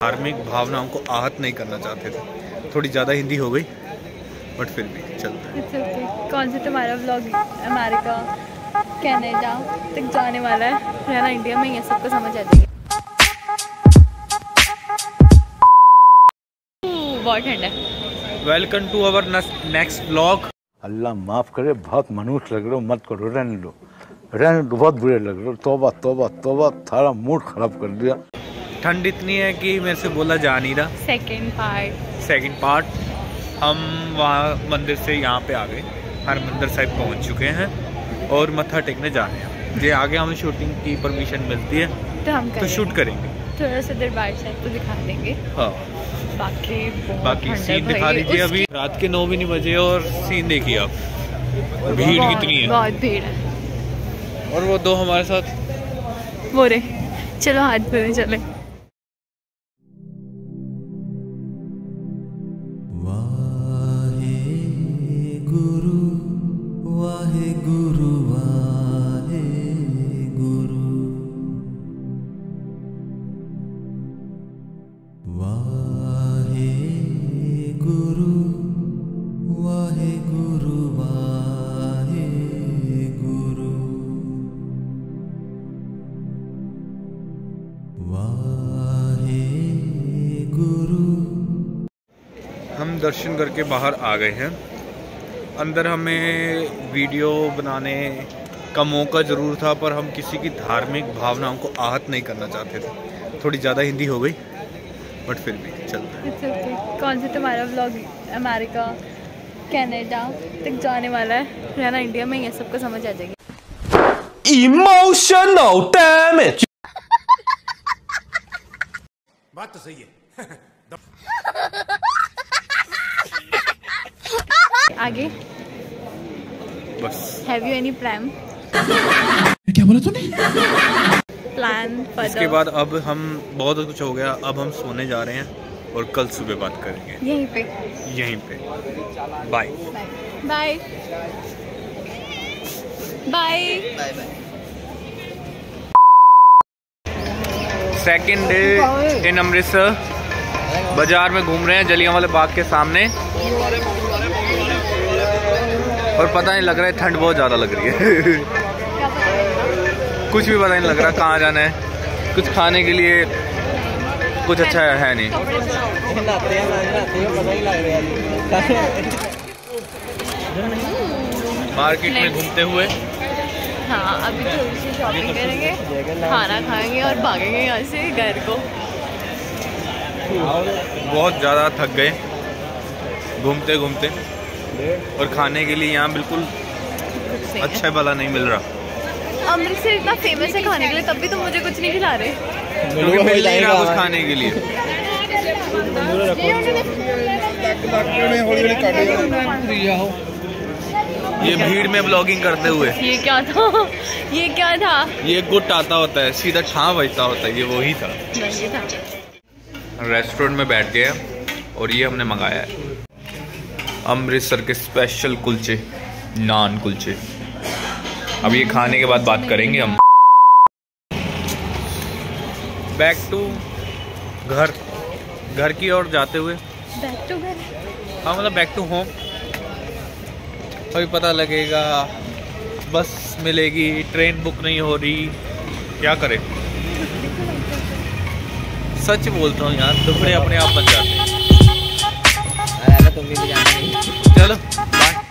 धार्मिक भावनाओं को आहत नहीं करना चाहते थे। थोड़ी ज़्यादा हिंदी हो गई बट फिर भी चलता है। okay. कौन सा तुम्हारा व्लॉग अमेरिका कनाडा तक जाने वाला है? रहना इंडिया में ही है सबको समझ आ जाएगी। बहुत ठंड है। Welcome to our next blog अल्लाह माफ़ करे बहुत मनुष्य लग रहे हो मत करो रहने दो। रहने दो बहुत बुरे लग रहे हो। तोबा तोबा तोबा थारा मूड खराब कर दिया। ठंड इतनी है कि मेरे से बोला जा नहीं रहा। सेकेंड पार्ट सेकंड पार्ट हम वहाँ मंदिर से यहाँ पे आ गए। हरमंदिर साहिब पहुँच चुके हैं और मत्था टेकने जा रहे हैं। ये आगे हमें शूटिंग की परमिशन मिलती है तो हम तो शूट करेंगे। थोड़ा सा दरबार साहिब को दिखा देंगे। हाँ। बाकी बाकी सीन दिखा दीजिए अभी। रात के नौ भी नहीं बजे और सीन देखिए आप। भीड़ कितनी है। बहुत भीड़ है। और वो दो हमारे साथ। वो रे चलो हाथ धोने चले। गुरु वाहे गुरु वाहे गुरु वाहे गुरु हम दर्शन करके बाहर आ गए हैं। अंदर हमें वीडियो बनाने का मौका ज़रूर था, पर हम किसी की धार्मिक भावनाओं को आहत नहीं करना चाहते थे। थोड़ी ज़्यादा हिंदी हो गई। बट फिर भी चलता है। It's okay. कौन सा तुम्हारा व्लॉग अमेरिका कनाडा तक जाने वाला है? रहना इंडिया में ही है सबको समझ आ जाएगी। Emotional damage. आगे। बस। हैव यू एनी प्लान क्या बोला तूने? प्लान इसके बाद अब हम बहुत कुछ हो गया अब हम सोने जा रहे हैं और कल सुबह बात करेंगे। यहीं पे। यहीं पे। Bye bye bye second day in Amritsar बाज़ार में घूम रहे हैं जलियांवाला बाग के सामने। और पता नहीं लग रहा है ठंड बहुत ज़्यादा लग रही है। कुछ भी पता नहीं लग रहा कहाँ जाना है। कुछ खाने के लिए कुछ अच्छा है नहीं। मार्केट में घूमते हुए। हाँ अभी थोड़ी सी शॉपिंग करेंगे। खाना खाएँगे और भागेंगे यहाँ से घर को। बहुत ज़्यादा थक गए। घूमते घूमते। और खाने के लिए यहाँ बिल्कुल। अच्छा भला नहीं मिल रहा। अमृतसर इतना फ़ेमस है खाने के लिए तब भी तुम मुझे कुछ नहीं खिला रहे। मिल नहीं रहा कुछ खाने के लिए। ये भीड़ में ब्लॉगिंग करते हुए। ये क्या था? ये क्या था? ये गुट आता होता है सीधा ठाँ बजता होता है ये वही था। था। रेस्टोरेंट में बैठ गए और ये हमने मंगाया है। अमृतसर के स्पेशल कुलचे नान कुलचे। अब ये खाने के बाद बात करेंगे हम। बैक टू घर। घर की ओर जाते हुए। बैक टू घर। हाँ मतलब बैक टू होम अभी पता लगेगा बस मिलेगी ट्रेन बुक नहीं हो रही। क्या करें? सच बोलता हूँ यार दुखड़े अपने आप बन जाते हैं। चलो बाय